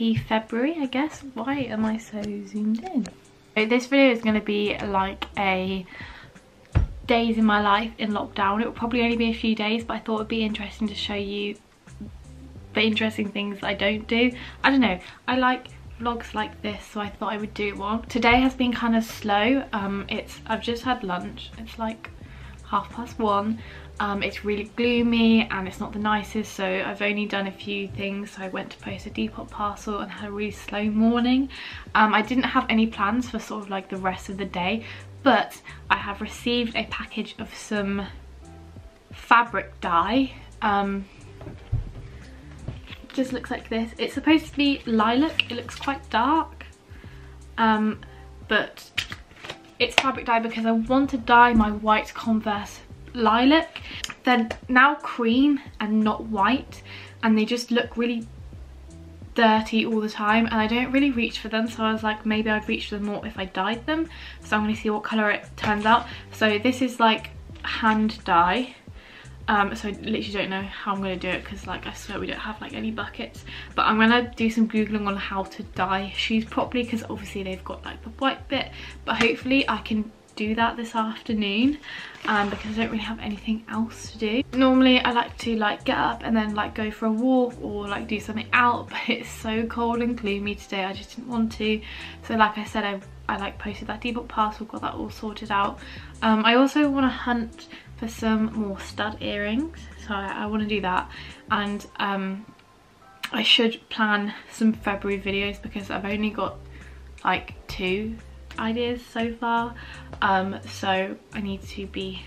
Happy February I guess. Why am I so zoomed in? So this video is going to be like a days in my life in lockdown. It will probably only be a few days but I thought it would be interesting to show you the interesting things I don't do. I don't know, I like vlogs like this so I thought I would do one. Today has been kind of slow. Um, it's I've just had lunch. It's like half past one um, it's really gloomy and it's not the nicest so I've only done a few things. So I went to post a Depop parcel and had a really slow morning. Um, I didn't have any plans for sort of like the rest of the day but I have received a package of some fabric dye. Um, just looks like this. It's supposed to be lilac. It looks quite dark. Um, but it's fabric dye because I want to dye my white Converse lilac. They're now cream and not white and they just look really dirty all the time and I don't really reach for them so I was like maybe I'd reach for them more if I dyed them so I'm going to see what colour it turns out. So this is like hand dye um, so I literally don't know how I'm going to do it because like I swear we don't have like any buckets but I'm going to do some googling on how to dye shoes properly because obviously they've got like the white bit but hopefully I can do that this afternoon um, because I don't really have anything else to do. Normally I like to like get up and then like go for a walk or like do something out but it's so cold and gloomy today I just didn't want to. So like I said I, I like posted that Depop parcel, got that all sorted out. Um, I also want to hunt for some more stud earrings so I, I want to do that and um, I should plan some February videos because I've only got like two ideas so far. Um, so I need to be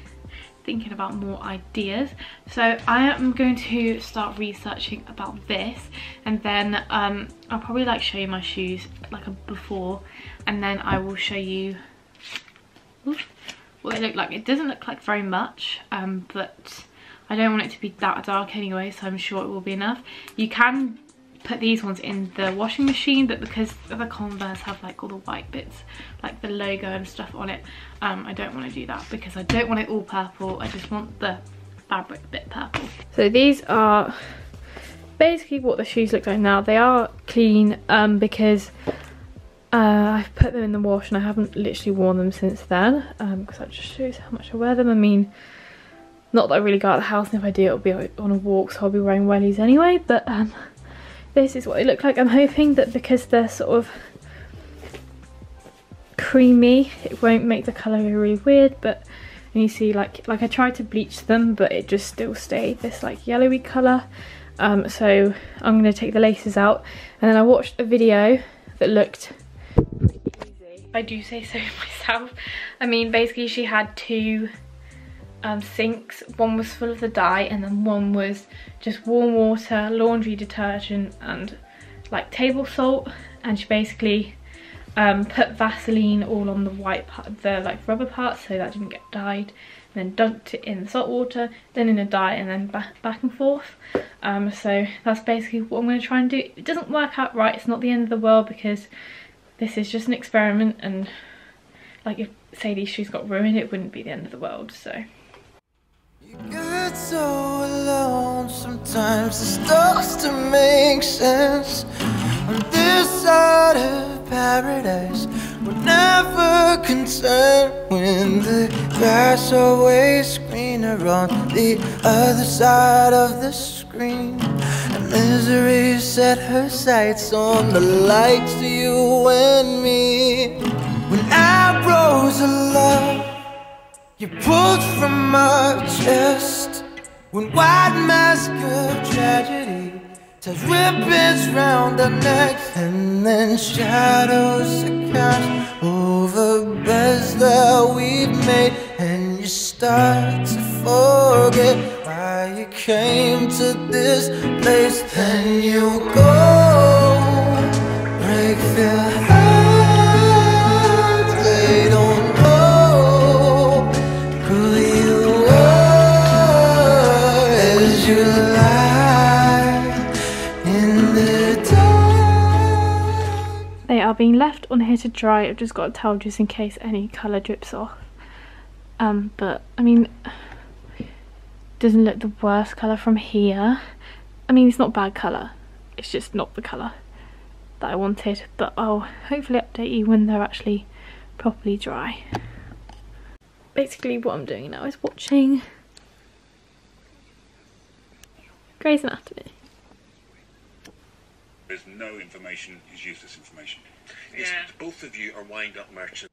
thinking about more ideas. So I am going to start researching about this and then um, I'll probably like show you my shoes like a before and then I will show you what it look like. It doesn't look like very much um, but I don't want it to be that dark anyway so I'm sure it will be enough. You can put these ones in the washing machine but because the Converse have like all the white bits like the logo and stuff on it um, I don't want to do that because I don't want it all purple. I just want the fabric bit purple. So these are basically what the shoes look like now. They are clean um, because uh, I've put them in the wash and I haven't literally worn them since then because um, that just shows how much I wear them. I mean not that I really go out of the house and if I do it'll be on a walk so I'll be wearing wellies anyway but um, this is what they look like. I'm hoping that because they're sort of creamy, it won't make the colour really weird, but you see like like I tried to bleach them but it just still stayed this like yellowy colour um, so I'm going to take the laces out and then I watched a video that looked. I do say so myself I mean basically she had two um, sinks. One was full of the dye and then one was just warm water, laundry detergent and like table salt and she basically um, put Vaseline all on the white part, the like rubber part so that didn't get dyed and then dunked it in the salt water, then in a dye and then back, back and forth. Um, so that's basically what I'm going to try and do. It doesn't work out right, it's not the end of the world because this is just an experiment and like if say these shoes got ruined it wouldn't be the end of the world so get so alone sometimes it starts to make sense. On this side of paradise we're never concerned. When the grass always greener on the other side of the screen and misery set her sights on the likes of you and me. When arrows of love you pulled from my chest When white mask of tragedy Ties ribbons round our necks And then shadows are cast Over beds that we've made. And you start to forget Why you came to this place. Then you go are being left on here to dry. I've just got a towel just in case any colour drips off. Um, but, I mean, doesn't look the worst colour from here. I mean, it's not bad colour. It's just not the colour that I wanted. But I'll hopefully update you when they're actually properly dry. Basically what I'm doing now is watching Grey's Anatomy. There's no information is useless information. Yeah. both of you are wind up merchants.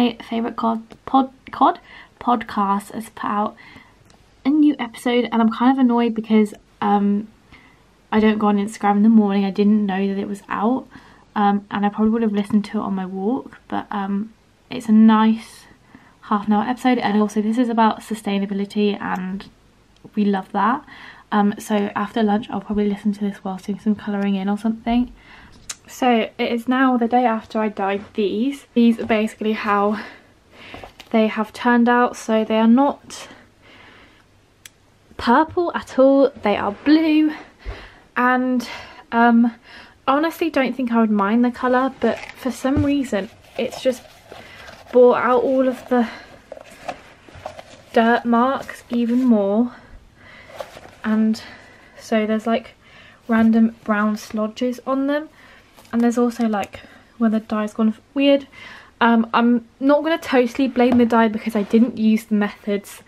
My favourite cod, pod, cod podcasts has put out a new episode, and I'm kind of annoyed because um, I don't go on Instagram in the morning. I didn't know that it was out, um, and I probably would have listened to it on my walk. But um, it's a nice half an hour episode, and also this is about sustainability, and we love that. Um, so after lunch, I'll probably listen to this whilst doing some colouring in or something. So it is now the day after I dyed these. These are basically how they have turned out. So they are not purple at all. They are blue. And um, honestly don't think I would mind the colour. But for some reason, it's just brought out all of the dirt marks even more. And so there's like random brown slodges on them and there's also like where the dye's gone weird. Um, I'm not going to totally blame the dye because I didn't use the methods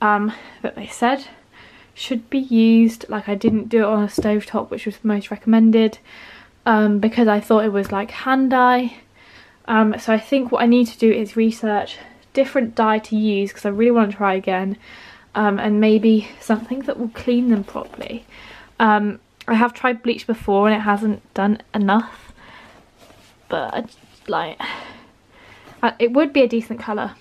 um, that they said should be used. Like I didn't do it on a stove top, which was most recommended um, because I thought it was like hand dye. Um, so I think what I need to do is research different dye to use because I really want to try again um, and maybe something that will clean them properly. Um, I have tried bleach before and it hasn't done enough but I like it would be a decent colour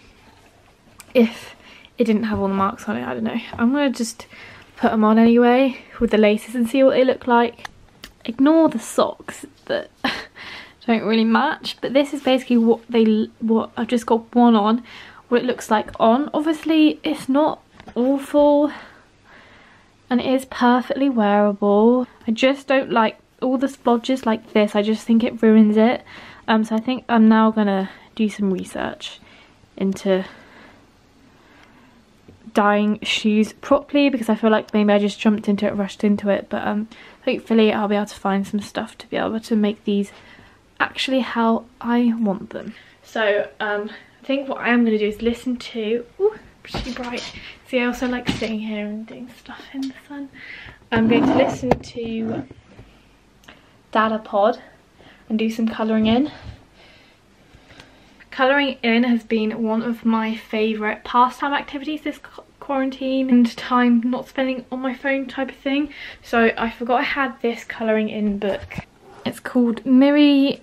if it didn't have all the marks on it I don't know. I'm gonna just put them on anyway with the laces and see what they look like. Ignore the socks that don't really match but this is basically what they what I've just got one on what it looks like on. Obviously it's not awful and it is perfectly wearable. I just don't like all the splodges like this I just think it ruins it. Um so I think I'm now gonna do some research into dyeing shoes properly because I feel like maybe I just jumped into it rushed into it but um hopefully I'll be able to find some stuff to be able to make these actually how I want them. So um I think what I am going to do is listen to ooh, pretty bright. See I also like sitting here and doing stuff in the sun. I'm going to listen to Dada Pod and do some colouring in. Colouring in has been one of my favourite pastime activities this quarantine and time not spending on my phone type of thing. So I forgot I had this colouring in book. It's called Millie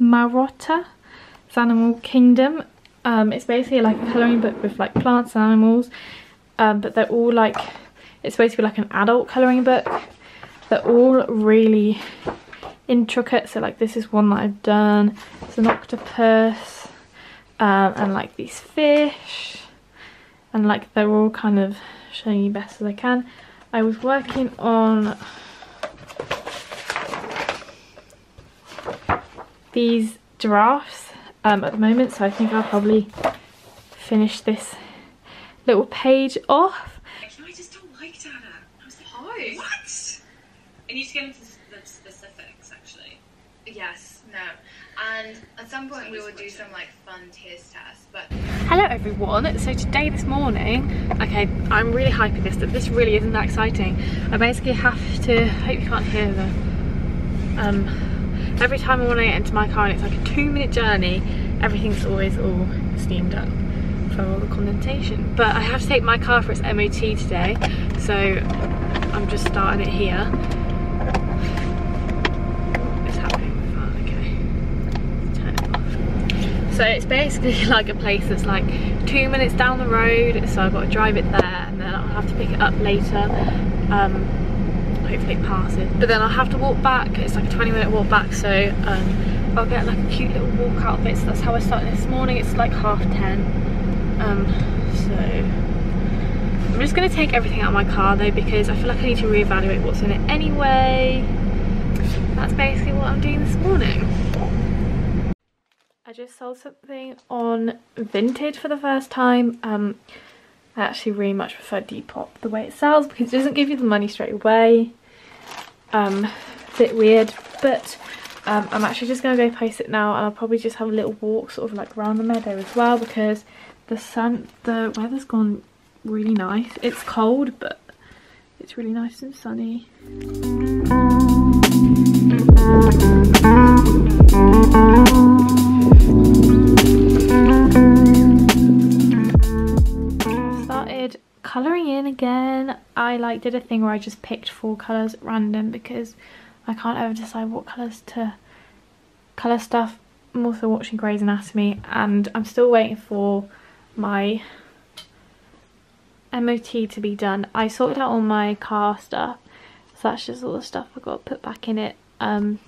Marotta, it's Animal Kingdom. Um, it's basically like a colouring book with like plants and animals um, but they're all like, it's supposed to be like an adult colouring book. They're all really intricate so like this is one that I've done. It's an octopus um, and like these fish. And like they're all kind of showing you best as I can. I was working on these giraffes um, at the moment so I think I'll probably finish this little page off. I just don't like Dada. I was like, what? I need to get into the specifics, actually. Yes, no. And at some point we will do some like fun taste tests, but Hello everyone, so today this morning, okay I'm really hyping this, but this really isn't that exciting. I basically have to, hope you can't hear the, um, every time I want to get into my car and it's like a two minute journey, everything's always all steamed up from all the condensation. But I have to take my car for its MOT today, so I'm just starting it here. It's happening with that, okay. Turn it off. So it's basically like a place that's like two minutes down the road, so I've got to drive it there and then I'll have to pick it up later. Um, hopefully it passes. But then I'll have to walk back, it's like a 20 minute walk back, so um, I'll get like a cute little walk out of it. So that's how I started this morning, it's like half 10. Um, so I'm just gonna take everything out of my car though because I feel like I need to reevaluate what's in it anyway. That's basically what I'm doing this morning. Just sold something on Vinted for the first time. Um, I actually really much prefer Depop the way it sells because it doesn't give you the money straight away. Um, bit weird, but um, I'm actually just going to go post it now and I'll probably just have a little walk sort of like around the meadow as well because the sun, the weather's gone really nice. It's cold, but it's really nice and sunny. In again. I like did a thing where I just picked four colours at random because I can't ever decide what colours to colour stuff. I'm also watching Grey's Anatomy and I'm still waiting for my MOT to be done. I sorted out all my car stuff, so that's just all the stuff I've got to put back in it. Um,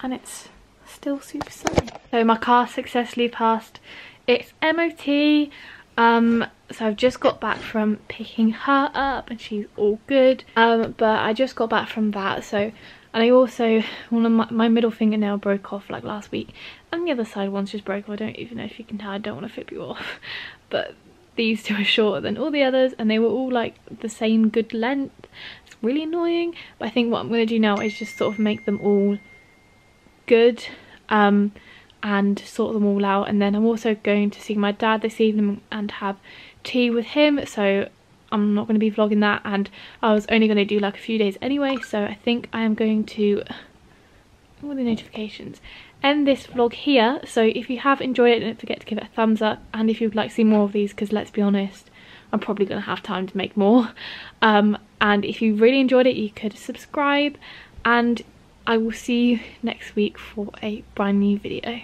and it's still super sunny. So my car successfully passed its MOT. Um, so I've just got back from picking her up and she's all good. Um, but I just got back from that. So, and I also, one of my, my middle fingernail broke off like last week. And the other side one's just broke off. I don't even know if you can tell. I don't want to flip you off. But these two are shorter than all the others and they were all like the same good length. It's really annoying. But I think what I'm going to do now is just sort of make them all good. Um, and sort them all out and then I'm also going to see my dad this evening and have tea with him so I'm not going to be vlogging that and I was only going to do like a few days anyway so I think I am going to all the notifications end this vlog here so if you have enjoyed it don't forget to give it a thumbs up and if you'd like to see more of these because let's be honest I'm probably going to have time to make more um, and if you really enjoyed it you could subscribe and I will see you next week for a brand new video.